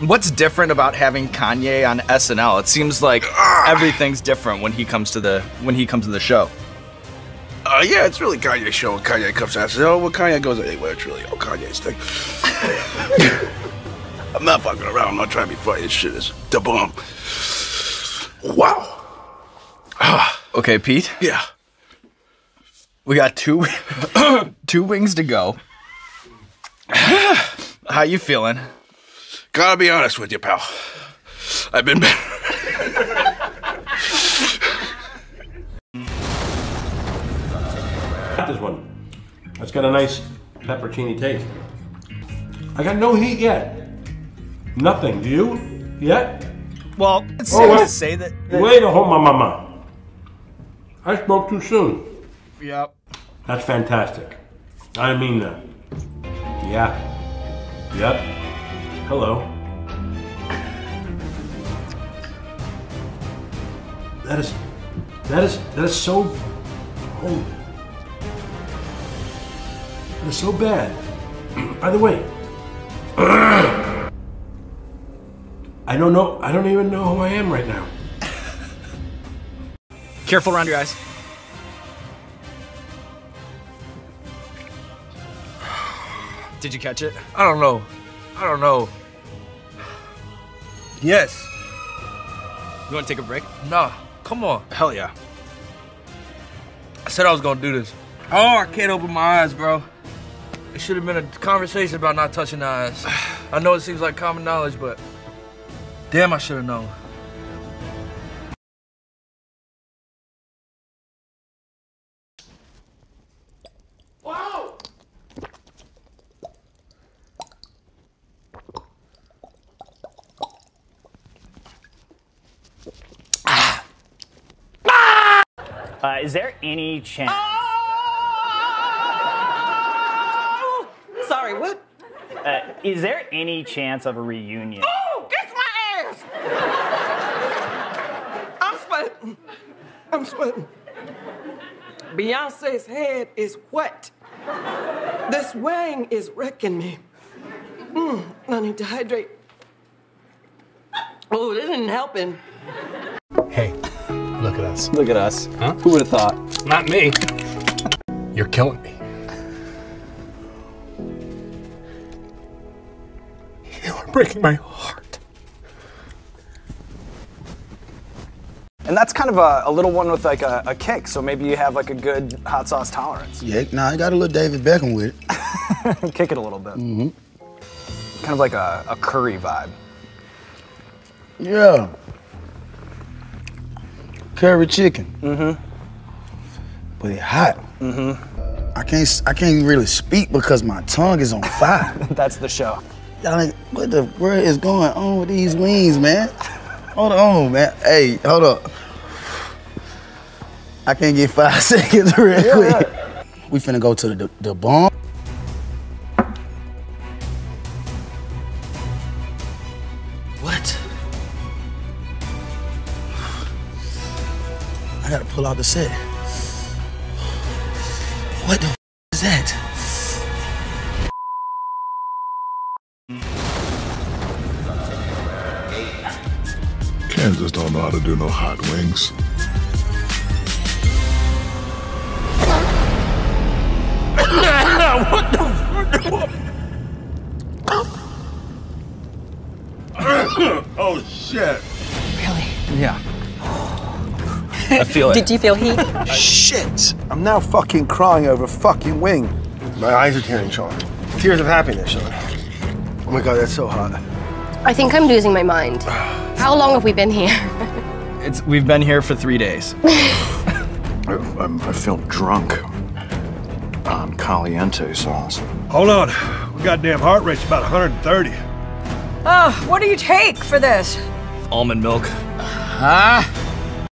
What's different about having Kanye on SNL? It seems like everything's different when he comes to the when he comes to the show. Uh, yeah, it's really Kanye's show. When Kanye comes out, says, "Oh, well, Kanye goes anywhere. It's really all Kanye's thing." I'm not fucking around. I'm not trying to be funny. This shit is the bomb. Wow. Okay, Pete. Yeah. We got two two wings to go. How you feeling? Gotta be honest with you, pal. I've been. this one. It's got a nice peppercini taste. I got no heat yet. Nothing. Do you? Yet? Well, it's Oh, safe what? to say that. Wait a hold my mama. I spoke too soon. Yep. That's fantastic. I mean that. Yeah. Yep. Hello. That is that is that is so holy. That is so bad. By the way, I don't know I don't even know who I am right now. Careful around your eyes. Did you catch it? I don't know. I don't know. Yes. You want to take a break? Nah. Come on. Hell yeah. I said I was gonna do this. Oh, I can't open my eyes, bro. It should have been a conversation about not touching the eyes. I know it seems like common knowledge, but damn, I should have known. Uh, is there any chance? Sorry, what? Uh, is there any chance of a reunion? Oh, kiss my ass! I'm sweating. I'm sweating. Beyonce's head is wet. This wang is wrecking me. Mm, I need to hydrate. Oh, this isn't helping. Hey, look at us. Look at us. Huh? Who would have thought? Not me. You're killing me. You're breaking my heart. And that's kind of a, a little one with like a, a kick, so maybe you have like a good hot sauce tolerance. Yeah, nah, I got a little David Beckham with it. kick it a little bit. Mm-hmm. Kind of like a, a curry vibe. Yeah. Curry chicken. Mm-hmm. But it hot. Mm-hmm. I can't I can't really speak because my tongue is on fire. That's the show. Y'all like, what the world is going on with these wings, man? Hold on, man. Hey, hold up. I can't get five seconds real quick. We finna go to the the bomb. I gotta pull out the set. What the f- is that? Kansas don't know how to do no hot wings. what the oh shit. Really? Yeah. I feel it. Did you feel heat? Shit! I'm now fucking crying over a fucking wing. My eyes are tearing, Sean. Tears of happiness, Sean. Oh my god, that's so hot. I think I'm losing my mind. How long have we been here? It's we've been here for three days. I, I'm, I feel drunk on caliente sauce. Hold on. My goddamn heart rate's about 130. Oh, ah, what do you take for this? Almond milk. Huh?